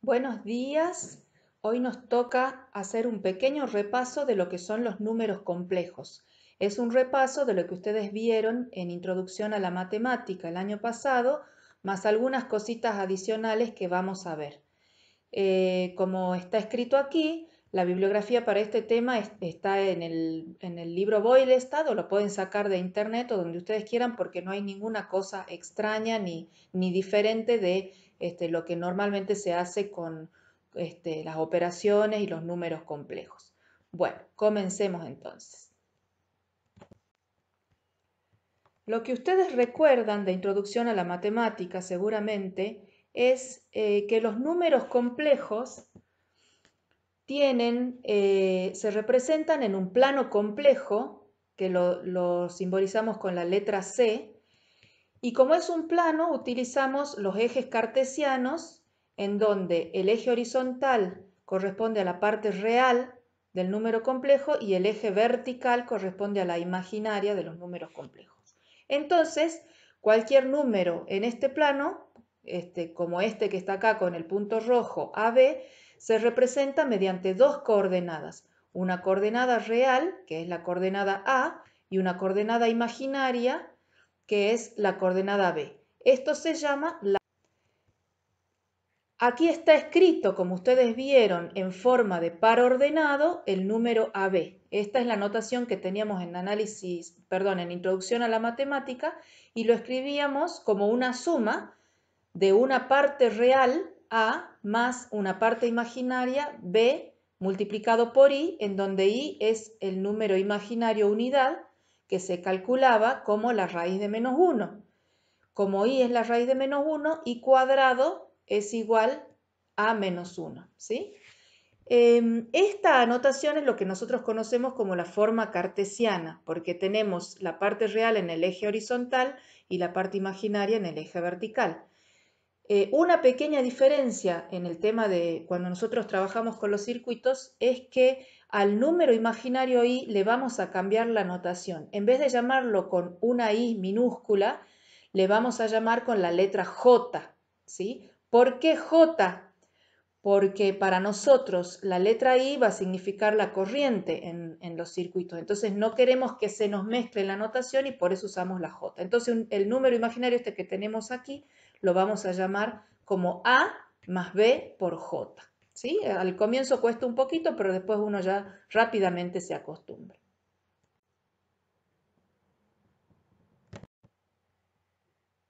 Buenos días. Hoy nos toca hacer un pequeño repaso de lo que son los números complejos. Es un repaso de lo que ustedes vieron en Introducción a la Matemática el año pasado, más algunas cositas adicionales que vamos a ver. Eh, como está escrito aquí, la bibliografía para este tema está en el, en el libro Boylestad o lo pueden sacar de internet o donde ustedes quieran porque no hay ninguna cosa extraña ni, ni diferente de este, lo que normalmente se hace con este, las operaciones y los números complejos. Bueno, comencemos entonces. Lo que ustedes recuerdan de introducción a la matemática seguramente es eh, que los números complejos tienen, eh, se representan en un plano complejo, que lo, simbolizamos con la letra C, y como es un plano, utilizamos los ejes cartesianos, en donde el eje horizontal corresponde a la parte real del número complejo y el eje vertical corresponde a la imaginaria de los números complejos. Entonces, cualquier número en este plano, este, como este que está acá con el punto rojo AB, se representa mediante dos coordenadas, una coordenada real, que es la coordenada A, y una coordenada imaginaria, que es la coordenada B. Esto se llama la... Aquí está escrito, como ustedes vieron, en forma de par ordenado, el número AB. Esta es la notación que teníamos en análisis, perdón, en introducción a la matemática, y lo escribíamos como una suma de una parte real a más una parte imaginaria B multiplicado por I, en donde I es el número imaginario unidad que se calculaba como la raíz de menos 1. Como I es la raíz de menos 1, I cuadrado es igual a menos 1. ¿sí? Em, esta anotación es lo que nosotros conocemos como la forma cartesiana, porque tenemos la parte real en el eje horizontal y la parte imaginaria en el eje vertical. Eh, una pequeña diferencia en el tema de cuando nosotros trabajamos con los circuitos es que al número imaginario i le vamos a cambiar la notación. En vez de llamarlo con una i minúscula, le vamos a llamar con la letra j. ¿sí? ¿Por qué j? Porque para nosotros la letra i va a significar la corriente en, en los circuitos. Entonces no queremos que se nos mezcle la notación y por eso usamos la j. Entonces el número imaginario este que tenemos aquí lo vamos a llamar como A más B por J. ¿sí? Al comienzo cuesta un poquito, pero después uno ya rápidamente se acostumbra.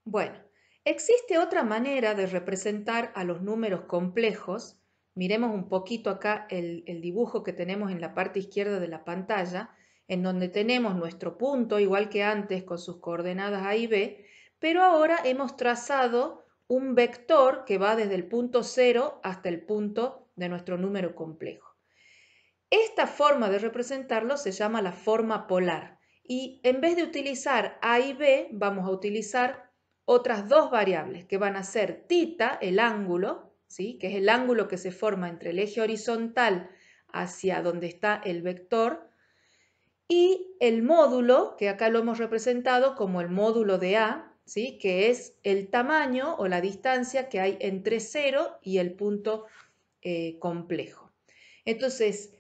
Bueno, existe otra manera de representar a los números complejos. Miremos un poquito acá el, el, dibujo que tenemos en la parte izquierda de la pantalla, en donde tenemos nuestro punto, igual que antes, con sus coordenadas A y B, pero ahora hemos trazado un vector que va desde el punto cero hasta el punto de nuestro número complejo. Esta forma de representarlo se llama la forma polar y en vez de utilizar A y B vamos a utilizar otras dos variables que van a ser tita, el ángulo, ¿sí? que es el ángulo que se forma entre el eje horizontal hacia donde está el vector, y el módulo, que acá lo hemos representado como el módulo de A, que es el tamaño o la distancia que hay entre 0 y el punto eh, complejo. Entonces,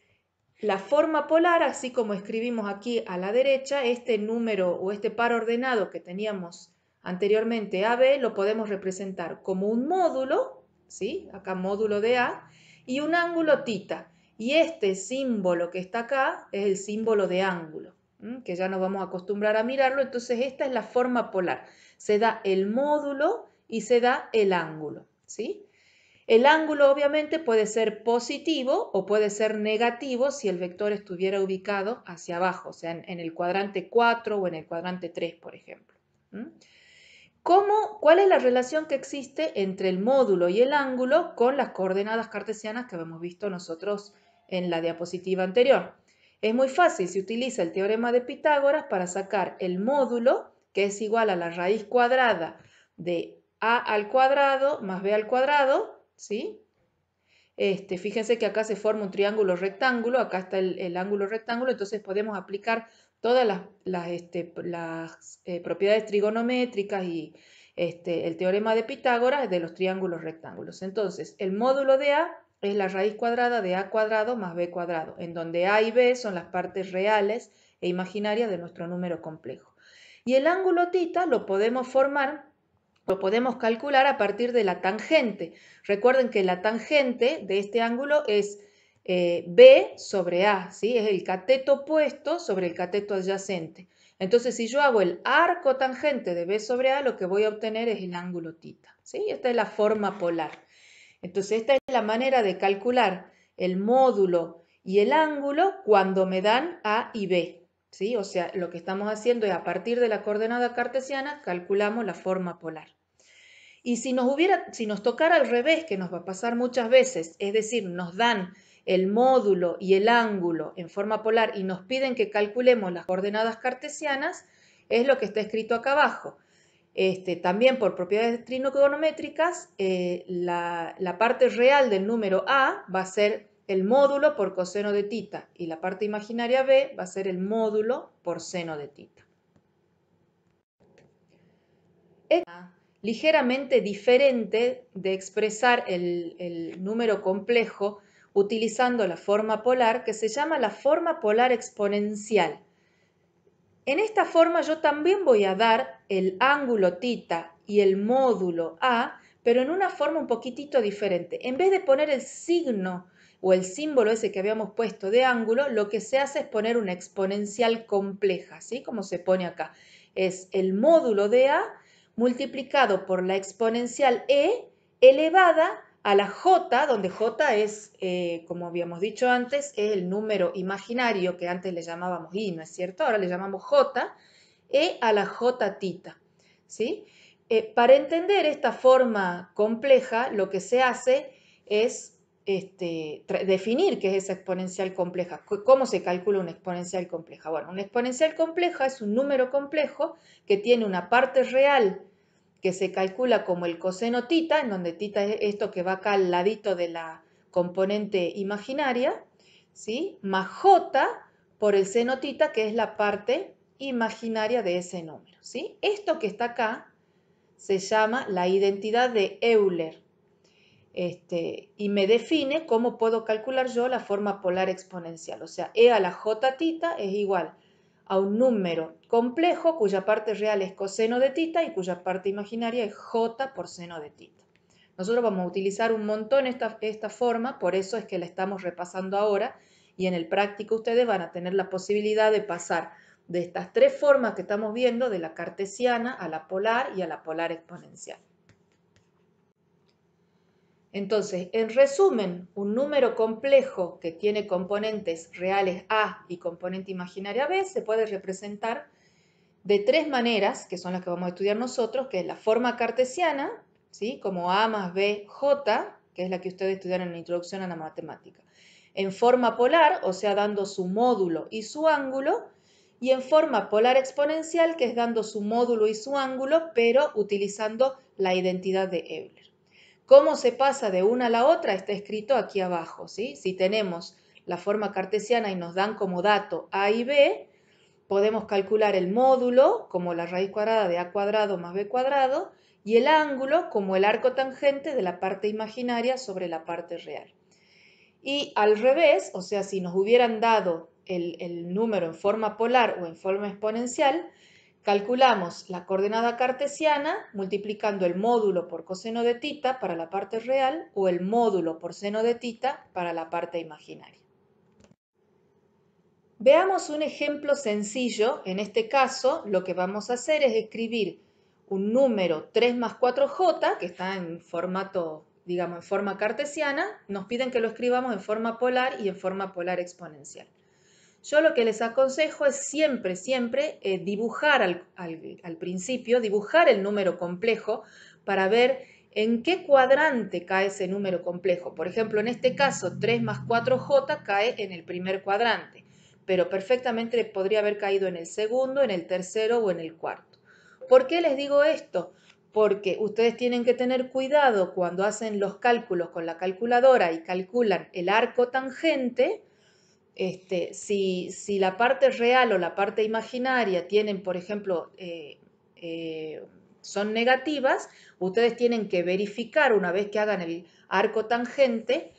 la forma polar, así como escribimos aquí a la derecha, este número o este par ordenado que teníamos anteriormente AB, lo podemos representar como un módulo, ¿sí? acá módulo de A, y un ángulo tita. Y este símbolo que está acá es el símbolo de ángulo, que ya nos vamos a acostumbrar a mirarlo. Entonces, esta es la forma polar se da el módulo y se da el ángulo, ¿sí? El ángulo obviamente puede ser positivo o puede ser negativo si el vector estuviera ubicado hacia abajo, o sea, en, el cuadrante 4 o en el cuadrante 3, por ejemplo. ¿Cómo, ¿Cuál es la relación que existe entre el módulo y el ángulo con las coordenadas cartesianas que habíamos visto nosotros en la diapositiva anterior? Es muy fácil, se utiliza el teorema de Pitágoras para sacar el módulo que es igual a la raíz cuadrada de a al cuadrado más b al cuadrado, ¿sí? Este, fíjense que acá se forma un triángulo rectángulo, acá está el, ángulo rectángulo, entonces podemos aplicar todas las, este, eh, propiedades trigonométricas y este, el teorema de Pitágoras de los triángulos rectángulos. Entonces, el módulo de A es la raíz cuadrada de A cuadrado más B cuadrado, en donde A y B son las partes reales e imaginarias de nuestro número complejo. Y el ángulo tita lo podemos formar, lo podemos calcular a partir de la tangente. Recuerden que la tangente de este ángulo es eh, B sobre A, ¿sí? es el cateto opuesto sobre el cateto adyacente. Entonces, si yo hago el arco tangente de B sobre A, lo que voy a obtener es el ángulo tita. ¿sí? Esta es la forma polar. Entonces, esta es la manera de calcular el módulo y el ángulo cuando me dan A y B. ¿sí? O sea, lo que estamos haciendo es a partir de la coordenada cartesiana calculamos la forma polar. Y si nos, hubiera, si nos tocara al revés, que nos va a pasar muchas veces, es decir, nos dan el módulo y el ángulo en forma polar y nos piden que calculemos las coordenadas cartesianas, es lo que está escrito acá abajo. Este, también por propiedades trigonométricas, eh, la, la, parte real del número A va a ser el módulo por coseno de tita y la parte imaginaria B va a ser el módulo por seno de tita. Es ligeramente diferente de expresar el, el número complejo utilizando la forma polar que se llama la forma polar exponencial. En esta forma yo también voy a dar el ángulo tita y el módulo a, pero en una forma un poquitito diferente. En vez de poner el signo o el símbolo ese que habíamos puesto de ángulo, lo que se hace es poner una exponencial compleja, ¿sí? Como se pone acá. Es el módulo de a multiplicado por la exponencial e elevada a la j, donde j es, eh, como habíamos dicho antes, es el número imaginario que antes le llamábamos i, ¿no es cierto? Ahora le llamamos j, e a la j tita, ¿sí? Eh, para entender esta forma compleja, lo que se hace es este, definir qué es esa exponencial compleja. ¿Cómo se calcula una exponencial compleja? Bueno, una exponencial compleja es un número complejo que tiene una parte real que se calcula como el coseno tita, en donde tita es esto que va acá al ladito de la componente imaginaria, ¿sí? más j por el seno tita, que es la parte imaginaria de ese número. ¿sí? Esto que está acá se llama la identidad de Euler este, y me define cómo puedo calcular yo la forma polar exponencial. O sea, e a la j tita es igual a un número complejo cuya parte real es coseno de tita y cuya parte imaginaria es j por seno de tita. Nosotros vamos a utilizar un montón esta, esta forma, por eso es que la estamos repasando ahora y en el práctico ustedes van a tener la posibilidad de pasar de estas tres formas que estamos viendo, de la cartesiana a la polar y a la polar exponencial. Entonces, en resumen, un número complejo que tiene componentes reales A y componente imaginaria B se puede representar de tres maneras, que son las que vamos a estudiar nosotros, que es la forma cartesiana, ¿sí? como A más B, J, que es la que ustedes estudiaron en la introducción a la matemática. En forma polar, o sea, dando su módulo y su ángulo, y en forma polar exponencial, que es dando su módulo y su ángulo, pero utilizando la identidad de Euler. ¿Cómo se pasa de una a la otra? Está escrito aquí abajo. ¿sí? Si tenemos la forma cartesiana y nos dan como dato a y b, podemos calcular el módulo como la raíz cuadrada de a cuadrado más b cuadrado y el ángulo como el arco tangente de la parte imaginaria sobre la parte real. Y al revés, o sea, si nos hubieran dado el, el número en forma polar o en forma exponencial, Calculamos la coordenada cartesiana multiplicando el módulo por coseno de tita para la parte real o el módulo por seno de tita para la parte imaginaria. Veamos un ejemplo sencillo. En este caso, lo que vamos a hacer es escribir un número 3 más 4j, que está en formato, digamos, en forma cartesiana. Nos piden que lo escribamos en forma polar y en forma polar exponencial. Yo lo que les aconsejo es siempre, siempre eh, dibujar al, principio, dibujar el número complejo para ver en qué cuadrante cae ese número complejo. Por ejemplo, en este caso, 3 más 4j cae en el primer cuadrante, pero perfectamente podría haber caído en el segundo, en el tercero o en el cuarto. ¿Por qué les digo esto? Porque ustedes tienen que tener cuidado cuando hacen los cálculos con la calculadora y calculan el arco tangente, este, si, la parte real o la parte imaginaria tienen, por ejemplo, eh, eh, son negativas, ustedes tienen que verificar una vez que hagan el arco tangente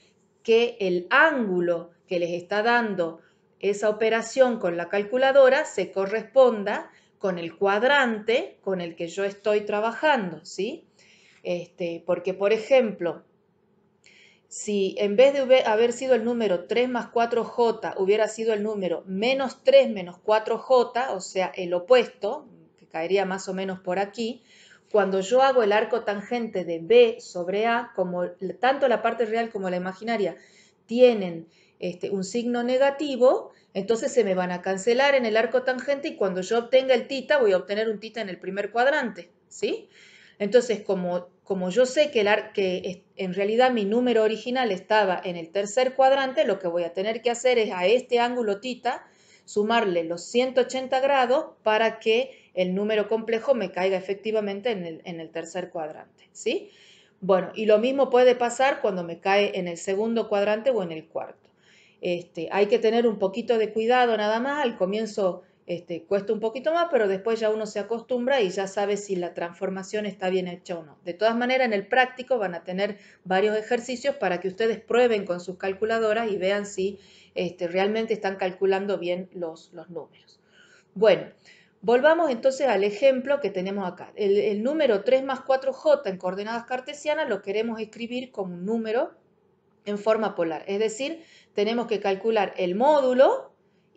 que el ángulo que les está dando esa operación con la calculadora se corresponda con el cuadrante con el que yo estoy trabajando, ¿sí? Este, porque, por ejemplo, si en vez de haber sido el número 3 más 4j hubiera sido el número menos 3 menos 4j, o sea, el opuesto, que caería más o menos por aquí, cuando yo hago el arco tangente de b sobre a, como tanto la parte real como la imaginaria tienen este, un signo negativo, entonces se me van a cancelar en el arco tangente y cuando yo obtenga el tita voy a obtener un tita en el primer cuadrante, ¿sí? Entonces, como, como yo sé que, el, que en realidad mi número original estaba en el tercer cuadrante, lo que voy a tener que hacer es a este ángulo tita sumarle los 180 grados para que el número complejo me caiga efectivamente en el, en el tercer cuadrante, ¿sí? Bueno, y lo mismo puede pasar cuando me cae en el segundo cuadrante o en el cuarto. Este, hay que tener un poquito de cuidado nada más, al comienzo este, cuesta un poquito más, pero después ya uno se acostumbra y ya sabe si la transformación está bien hecha o no. De todas maneras, en el práctico van a tener varios ejercicios para que ustedes prueben con sus calculadoras y vean si este, realmente están calculando bien los, números. Bueno, volvamos entonces al ejemplo que tenemos acá. El, el número 3 más 4j en coordenadas cartesianas lo queremos escribir como un número en forma polar, es decir, tenemos que calcular el módulo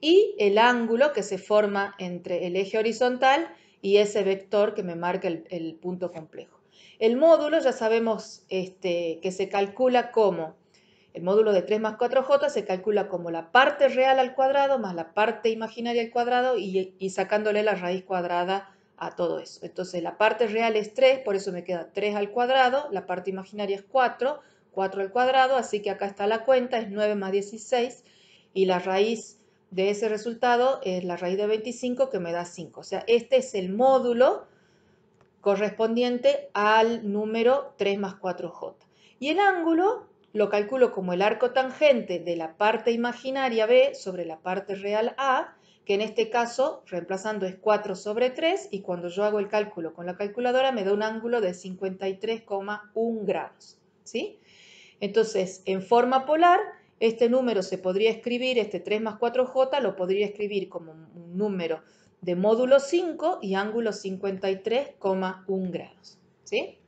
y el ángulo que se forma entre el eje horizontal y ese vector que me marca el, punto complejo. El módulo ya sabemos este, que se calcula como, el módulo de 3 más 4j se calcula como la parte real al cuadrado más la parte imaginaria al cuadrado y, y sacándole la raíz cuadrada a todo eso. Entonces la parte real es 3, por eso me queda 3 al cuadrado, la parte imaginaria es 4, 4 al cuadrado, así que acá está la cuenta, es 9 más 16 y la raíz de ese resultado es la raíz de 25 que me da 5. O sea, este es el módulo correspondiente al número 3 más 4j. Y el ángulo lo calculo como el arco tangente de la parte imaginaria B sobre la parte real A, que en este caso, reemplazando, es 4 sobre 3, y cuando yo hago el cálculo con la calculadora me da un ángulo de 53,1 grados. ¿sí? Entonces, en forma polar, este número se podría escribir, este 3 más 4j, lo podría escribir como un número de módulo 5 y ángulo 53,1 grados. ¿sí?